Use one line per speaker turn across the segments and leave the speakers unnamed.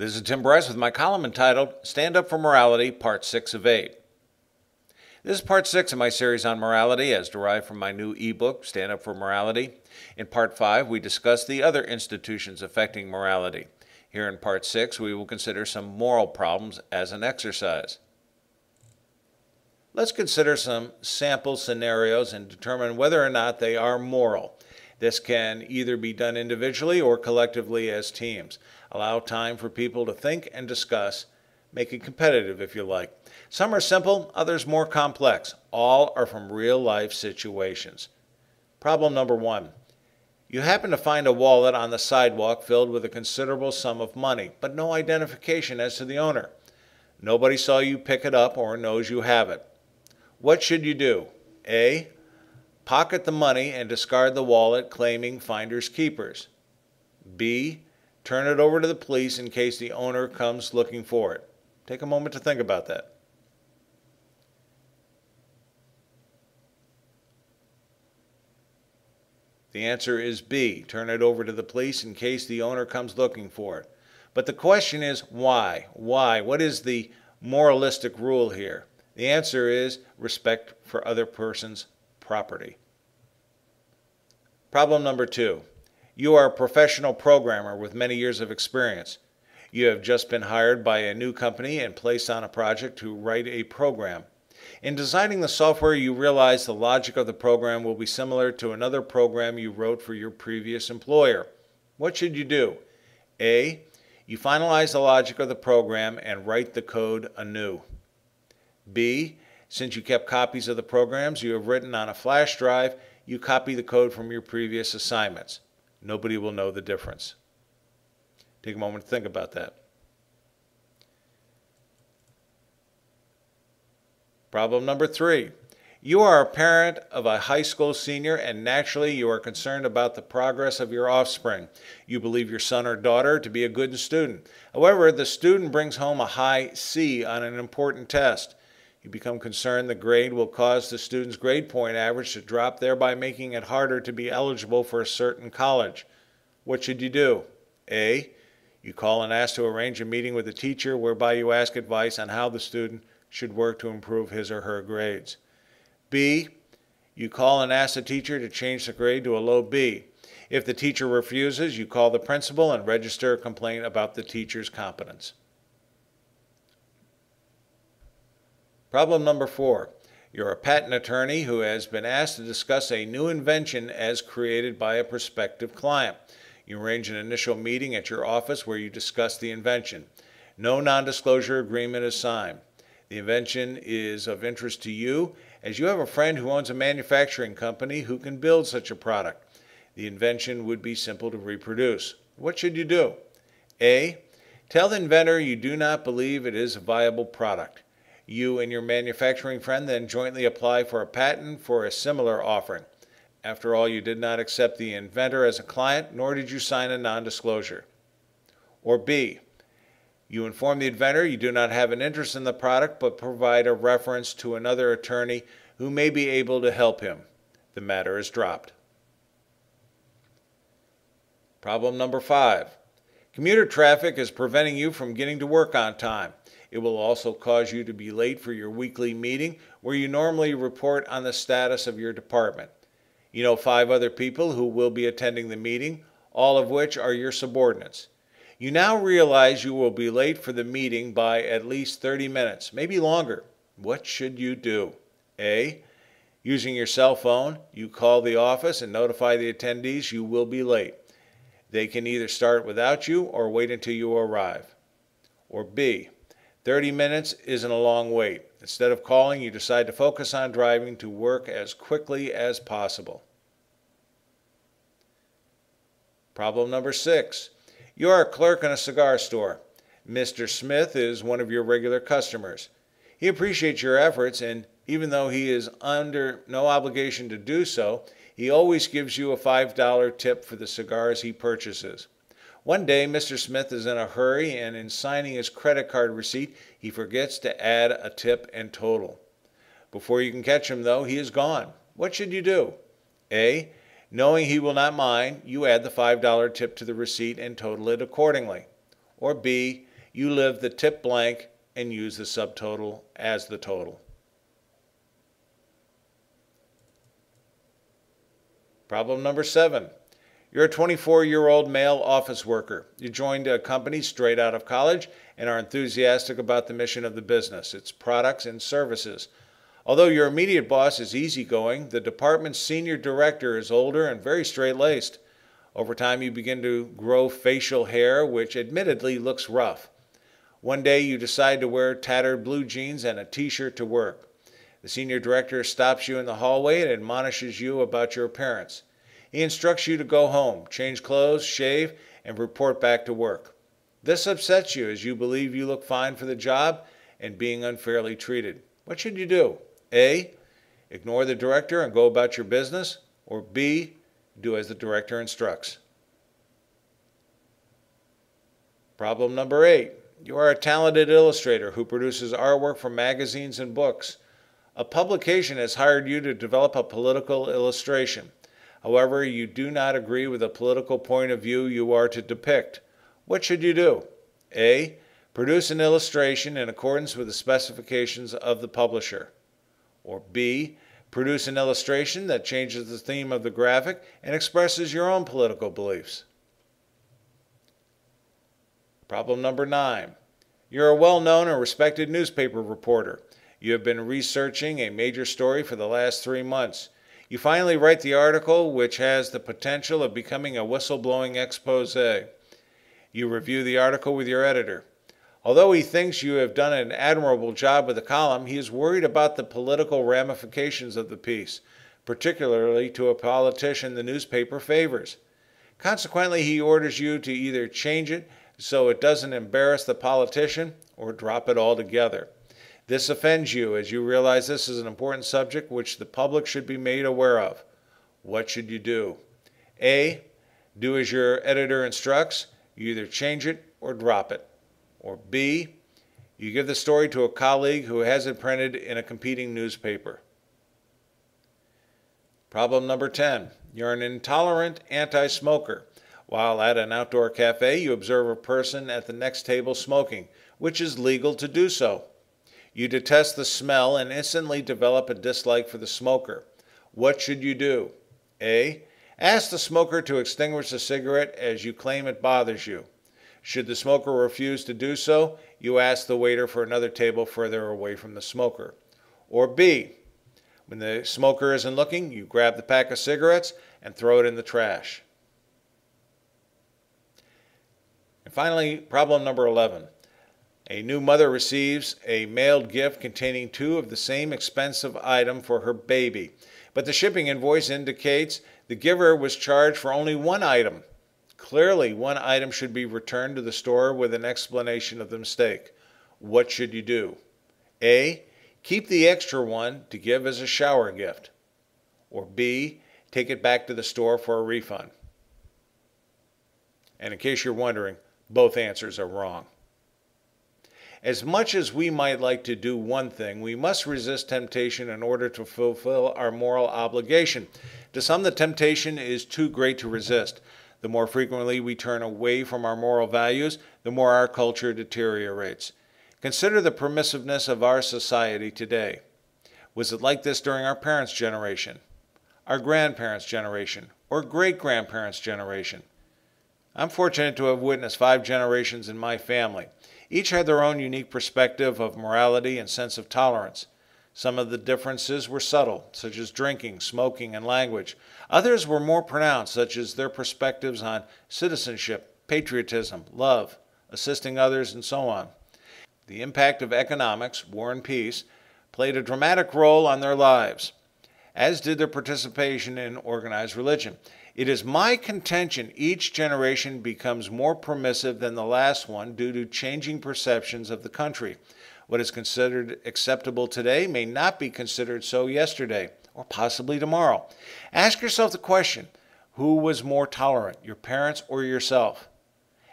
This is Tim Bryce with my column entitled Stand Up for Morality, Part 6 of 8. This is part 6 of my series on morality, as derived from my new ebook, Stand Up for Morality. In part 5, we discuss the other institutions affecting morality. Here in part 6, we will consider some moral problems as an exercise. Let's consider some sample scenarios and determine whether or not they are moral. This can either be done individually or collectively as teams. Allow time for people to think and discuss. Make it competitive if you like. Some are simple, others more complex. All are from real life situations. Problem number one. You happen to find a wallet on the sidewalk filled with a considerable sum of money, but no identification as to the owner. Nobody saw you pick it up or knows you have it. What should you do? A pocket the money and discard the wallet claiming finders keepers. B. Turn it over to the police in case the owner comes looking for it. Take a moment to think about that. The answer is B. Turn it over to the police in case the owner comes looking for it. But the question is why? Why? What is the moralistic rule here? The answer is respect for other person's property. Problem number two. You are a professional programmer with many years of experience. You have just been hired by a new company and placed on a project to write a program. In designing the software, you realize the logic of the program will be similar to another program you wrote for your previous employer. What should you do? A. You finalize the logic of the program and write the code anew. B. Since you kept copies of the programs you have written on a flash drive, you copy the code from your previous assignments. Nobody will know the difference. Take a moment to think about that. Problem number three. You are a parent of a high school senior and naturally you are concerned about the progress of your offspring. You believe your son or daughter to be a good student. However, the student brings home a high C on an important test. You become concerned the grade will cause the student's grade point average to drop, thereby making it harder to be eligible for a certain college. What should you do? A. You call and ask to arrange a meeting with the teacher whereby you ask advice on how the student should work to improve his or her grades. B. You call and ask the teacher to change the grade to a low B. If the teacher refuses, you call the principal and register a complaint about the teacher's competence. Problem number four. You're a patent attorney who has been asked to discuss a new invention as created by a prospective client. You arrange an initial meeting at your office where you discuss the invention. No non disclosure agreement is signed. The invention is of interest to you as you have a friend who owns a manufacturing company who can build such a product. The invention would be simple to reproduce. What should you do? A. Tell the inventor you do not believe it is a viable product. You and your manufacturing friend then jointly apply for a patent for a similar offering. After all, you did not accept the inventor as a client, nor did you sign a non disclosure. Or B. You inform the inventor you do not have an interest in the product, but provide a reference to another attorney who may be able to help him. The matter is dropped. Problem number five. Commuter traffic is preventing you from getting to work on time. It will also cause you to be late for your weekly meeting where you normally report on the status of your department. You know five other people who will be attending the meeting, all of which are your subordinates. You now realize you will be late for the meeting by at least 30 minutes, maybe longer. What should you do? A. Using your cell phone, you call the office and notify the attendees you will be late. They can either start without you or wait until you arrive. Or B. 30 minutes isn't a long wait. Instead of calling, you decide to focus on driving to work as quickly as possible. Problem number six. You are a clerk in a cigar store. Mr. Smith is one of your regular customers. He appreciates your efforts, and even though he is under no obligation to do so, he always gives you a $5 tip for the cigars he purchases. One day, Mr. Smith is in a hurry and in signing his credit card receipt, he forgets to add a tip and total. Before you can catch him, though, he is gone. What should you do? A. Knowing he will not mind, you add the $5 tip to the receipt and total it accordingly. Or B. you live the tip blank and use the subtotal as the total. Problem number seven. You're a 24 year old male office worker. You joined a company straight out of college and are enthusiastic about the mission of the business, its products and services. Although your immediate boss is easygoing, the department's senior director is older and very straight laced. Over time, you begin to grow facial hair, which admittedly looks rough. One day, you decide to wear tattered blue jeans and a t shirt to work. The senior director stops you in the hallway and admonishes you about your appearance. He instructs you to go home, change clothes, shave, and report back to work. This upsets you as you believe you look fine for the job and being unfairly treated. What should you do? A. Ignore the director and go about your business, or B. Do as the director instructs. Problem number eight. You are a talented illustrator who produces artwork for magazines and books. A publication has hired you to develop a political illustration. However, you do not agree with the political point of view you are to depict. What should you do? A. Produce an illustration in accordance with the specifications of the publisher. Or B. Produce an illustration that changes the theme of the graphic and expresses your own political beliefs. Problem number nine. You're a well known and respected newspaper reporter. You have been researching a major story for the last three months. You finally write the article, which has the potential of becoming a whistleblowing expose. You review the article with your editor. Although he thinks you have done an admirable job with the column, he is worried about the political ramifications of the piece, particularly to a politician the newspaper favors. Consequently, he orders you to either change it so it doesn't embarrass the politician or drop it altogether. This offends you as you realize this is an important subject which the public should be made aware of. What should you do? A. Do as your editor instructs. You either change it or drop it. Or B. You give the story to a colleague who has it printed in a competing newspaper. Problem number 10. You're an intolerant anti smoker. While at an outdoor cafe, you observe a person at the next table smoking, which is legal to do so. You detest the smell and instantly develop a dislike for the smoker. What should you do? A. Ask the smoker to extinguish the cigarette as you claim it bothers you. Should the smoker refuse to do so, you ask the waiter for another table further away from the smoker. Or B. When the smoker isn't looking, you grab the pack of cigarettes and throw it in the trash. And finally, problem number 11. A new mother receives a mailed gift containing two of the same expensive item for her baby, but the shipping invoice indicates the giver was charged for only one item. Clearly, one item should be returned to the store with an explanation of the mistake. What should you do? A. Keep the extra one to give as a shower gift. Or B. Take it back to the store for a refund. And in case you're wondering, both answers are wrong. As much as we might like to do one thing, we must resist temptation in order to fulfill our moral obligation. To some, the temptation is too great to resist. The more frequently we turn away from our moral values, the more our culture deteriorates. Consider the permissiveness of our society today. Was it like this during our parents' generation, our grandparents' generation, or great grandparents' generation? I'm fortunate to have witnessed five generations in my family. Each had their own unique perspective of morality and sense of tolerance. Some of the differences were subtle, such as drinking, smoking, and language. Others were more pronounced, such as their perspectives on citizenship, patriotism, love, assisting others, and so on. The impact of economics, war and peace, played a dramatic role on their lives, as did their participation in organized religion. It is my contention each generation becomes more permissive than the last one due to changing perceptions of the country. What is considered acceptable today may not be considered so yesterday or possibly tomorrow. Ask yourself the question who was more tolerant, your parents or yourself?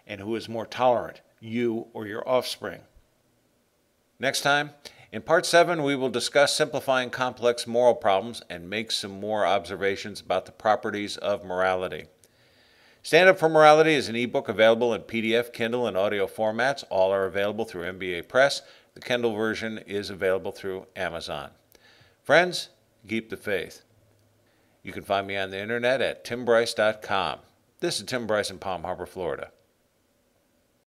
And who is more tolerant, you or your offspring? Next time, in part 7, we will discuss simplifying complex moral problems and make some more observations about the properties of morality. Stand Up for Morality is an ebook available in PDF, Kindle, and audio formats. All are available through MBA Press. The Kindle version is available through Amazon. Friends, keep the faith. You can find me on the internet at timbryce.com. This is Tim Bryce in Palm Harbor, Florida.